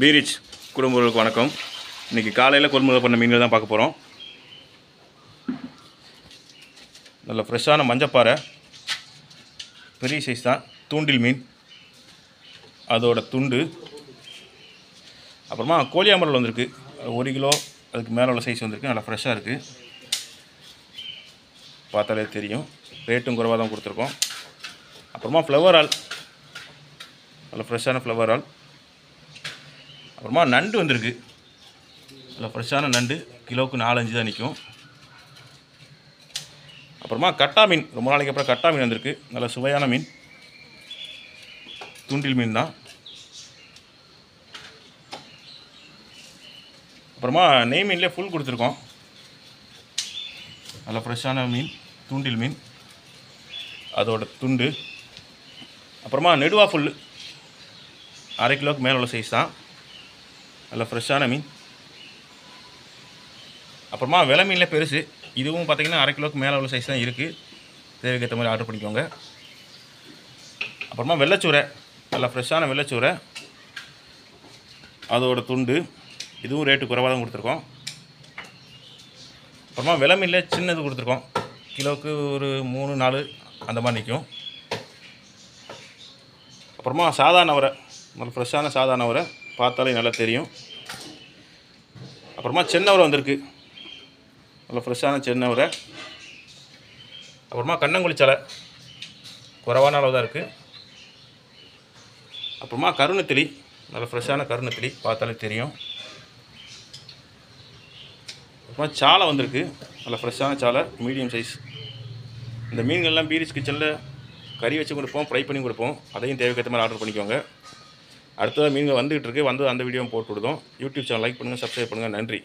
பீரிச் குடும்பங்களுக்கு வணக்கம். இன்றைக்கி காலையில் கொள்முதல் பண்ண மீன்கள் தான் பார்க்க போகிறோம் நல்ல ஃப்ரெஷ்ஷான மஞ்சப்பாறை. பெரிய சைஸ் தான். தூண்டில் மீன். அதோட துண்டு. அப்புறமா கோழியாமரல் வந்திருக்கு. ஒரு கிலோ அதுக்கு மேலே உள்ள சைஸ் வந்திருக்கு. நல்லா ஃப்ரெஷ்ஷாக இருக்குது பார்த்தாலே தெரியும். ரேட்டும் குறைவாக தான் கொடுத்துருக்கோம். அப்புறமா ஃப்ளவர் ஆல் நல்ல ஃப்ரெஷ்ஷான ஃப்ளவர் ஆல் அப்புறமா நண்டு வந்திருக்கு. நல்ல ஃப்ரெஷ்ஷான நண்டு. கிலோவுக்கு நாலஞ்சு தான் நிற்கும் அப்புறமா கட்டா மீன். ரொம்ப நாளைக்கு அப்புறம் கட்டா மீன் வந்திருக்கு. நல்ல சுவையான மீன். தூண்டில் மீன் தான். அப்புறமா நெய் மீன்லேயே ஃபுல் கொடுத்துருக்கோம். நல்ல ஃப்ரெஷ்ஷான மீன். தூண்டில் மீன். அதோட துண்டு. அப்புறமா நெடுவா ஃபுல் அரை கிலோவுக்கு மேலே உள்ள சைஸ் தான். நல்ல ஃப்ரெஷ்ஷான மீன் அப்புறமா விலை மீனில் பெருசு. இதுவும் பார்த்தீங்கன்னா அரை கிலோக்கு மேலே உள்ள சைஸ் தான் இருக்குது தேவைக்கு ஏற்ற மாதிரி ஆர்டர் பண்ணிக்கோங்க. அப்புறமா வெள்ளைச்சூரை. நல்லா ஃப்ரெஷ்ஷான வெள்ளைச்சூரை. அதோடய துண்டு. இதுவும் ரேட்டு குறைவாக தான் கொடுத்துருக்கோம். அப்புறமா விலை மீனில் சின்னது கொடுத்துருக்கோம். கிலோவுக்கு ஒரு மூணு நாலு அந்த மாதிரி நிற்கும் அப்புறமா சாதாரண நவரை. நல்ல ஃப்ரெஷ்ஷான சாதாரண நவரை. பார்த்தாலே நல்லா தெரியும். அப்புறமா சென்னவரை வந்திருக்கு. நல்லா ஃப்ரெஷ்ஷான சென்னவரை. அப்புறமா கண்ணங்குழி சலை. குறைவான அளவு தான் இருக்குது அப்புறமா கருணத்திளி நல்ல ஃப்ரெஷ்ஷான கருணத்திளி பார்த்தாலே தெரியும். அப்புறமா சாலை வந்திருக்கு. நல்ல ஃப்ரெஷ்ஷான சாலை மீடியம் சைஸ் இந்த மீன்கள்லாம் பீரிஸ் கிச்சனில் கறி வச்சு கொடுப்போம் ஃப்ரை பண்ணி கொடுப்போம். அதையும் தேவைக்கேற்ற மாதிரி ஆர்டர் பண்ணிக்கோங்க. அடுத்ததாக மீன்கள் வந்துகிட்டு இருக்கு. வந்து அந்த வீடியோவும் போட்டு விடுதோம். யூடியூப் சேனல் லைக் பண்ணுங்கள் சப்ஸ்கிரைப் பண்ணுங்கள் நன்றி.